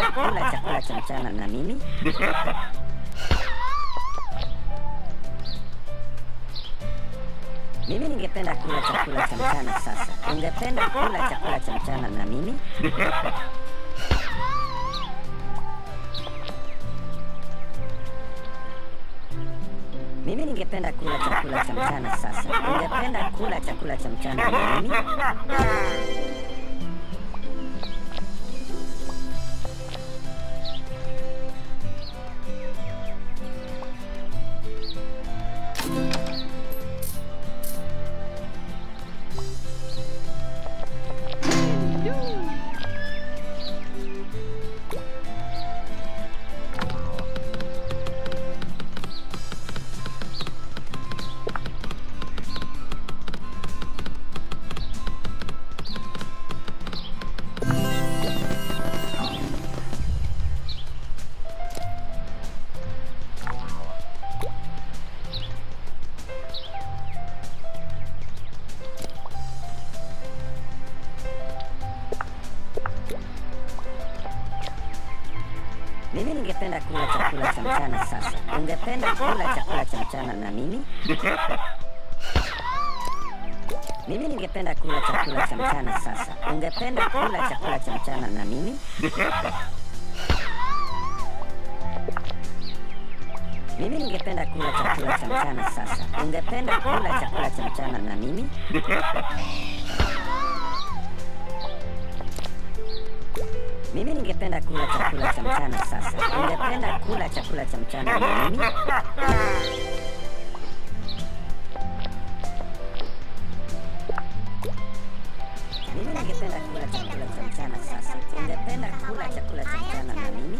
sasa. Ungependa kula chakula cha mchana na mimi? Mimi ningependa kula chakula cha mchana sasa. Ungependa kula chakula cha mchana na mimi? Mimi ningependa kula chakula cha mchana sasa. Ungependa kula chakula cha mchana na? Mimi Ungependa kula chakula cha mchana na mimi? Mimi ningependa kula chakula cha mchana sasa. Ungependa kula chakula cha mchana na mimi? Mimi ningependa kula chakula cha mchana sasa. Ungependa kula chakula cha mchana na mimi? Mimi ningependa kula chakula cha mchana sasa. Ningependa kula chakula cha mchana mimi? Mimi ningependa kula chakula cha mchana sasa. Ningependa kula chakula cha mchana na mimi?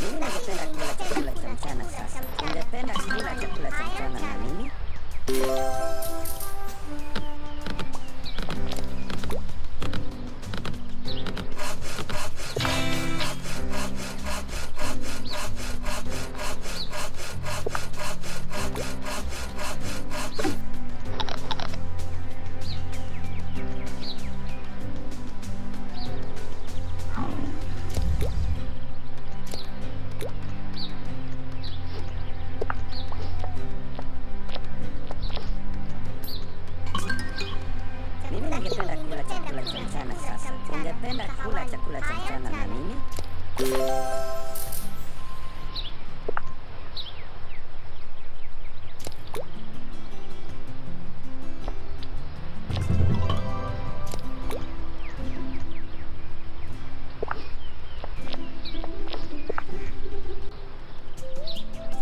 Mimi ningependa kula chakula cha mchana sasa. Ungependa kula chakula cha mchana na mimi?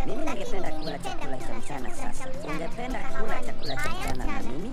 Mimi ningependa kula chakula cha mchana sasa. Ungependa kula chakula cha mchana na mimi?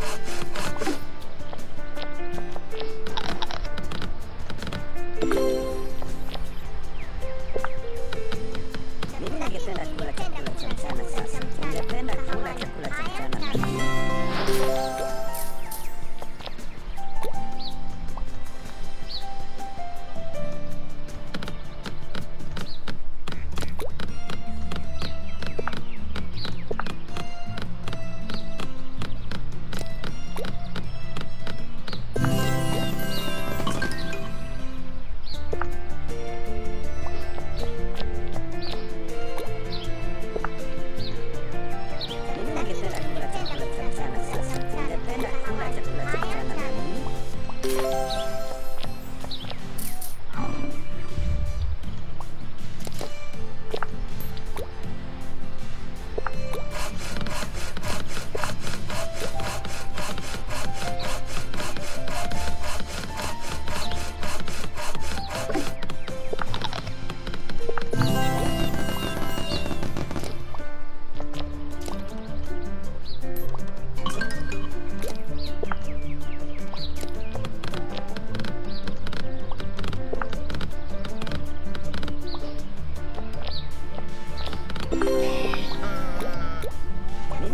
パクパク。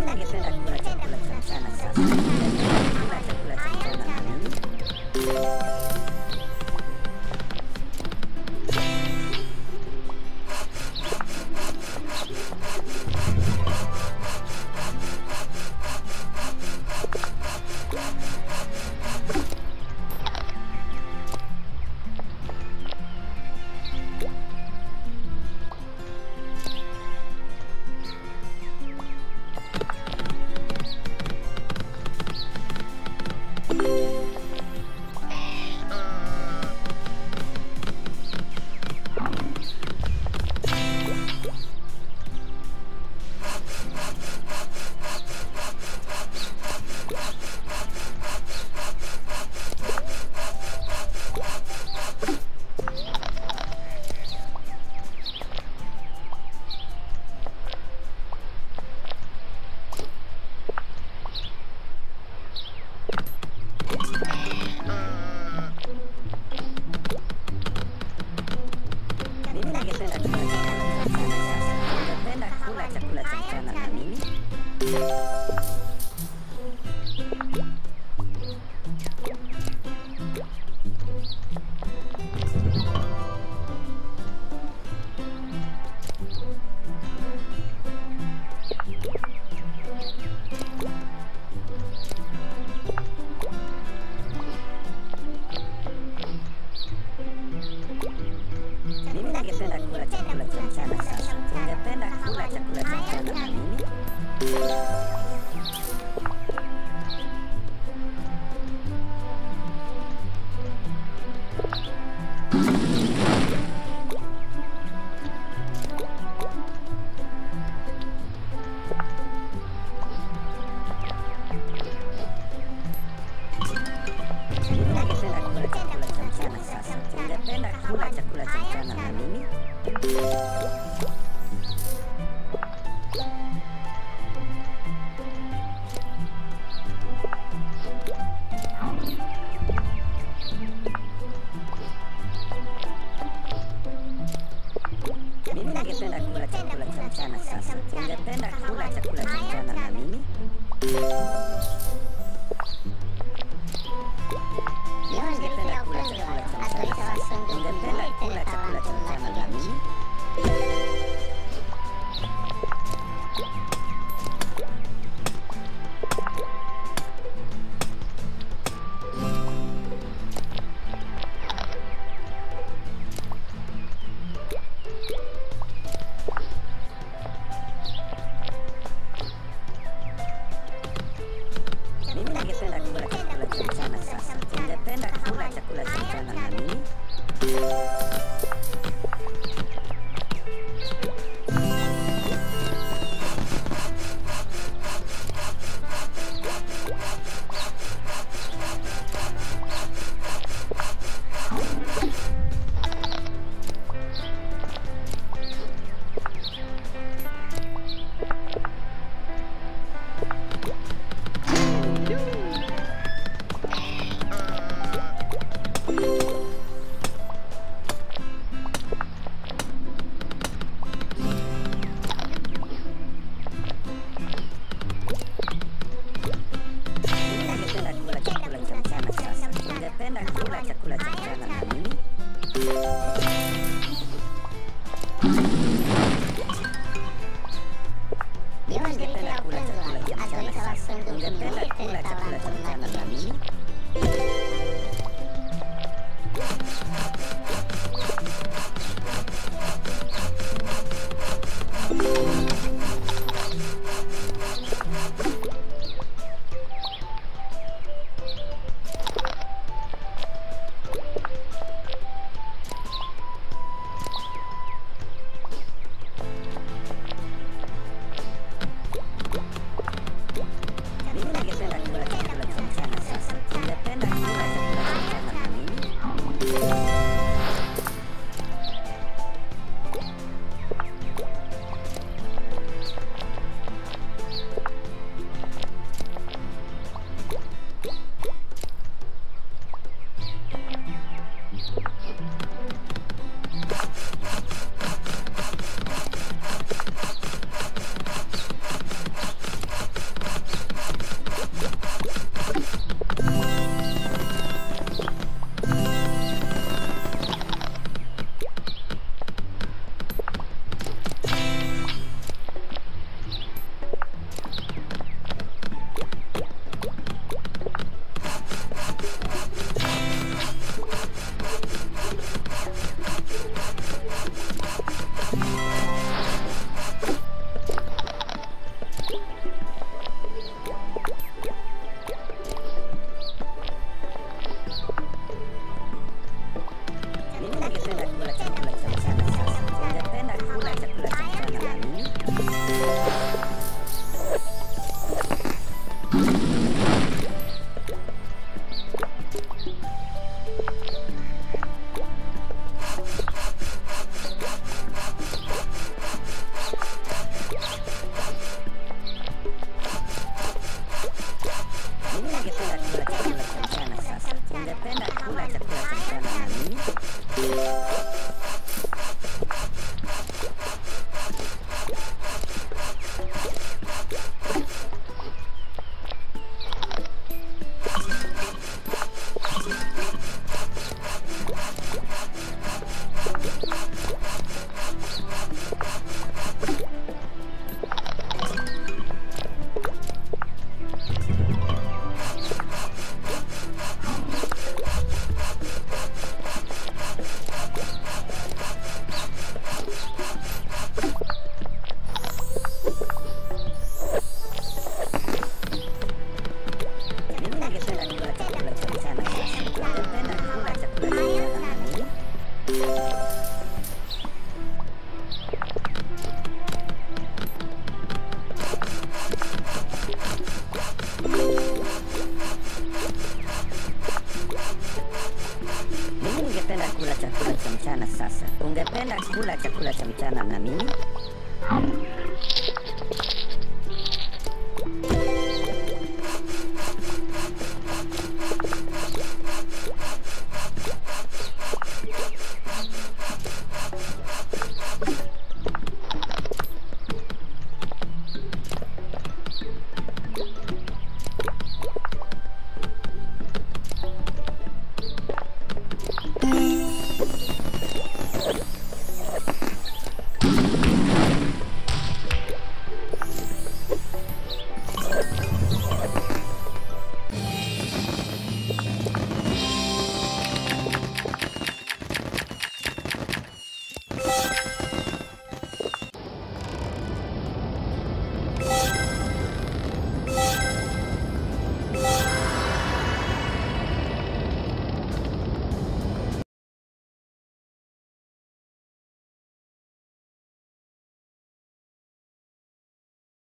que. mimi ningependa kula chakula cha mchana sasa. Ungependa kula chakula cha mchana na mimi?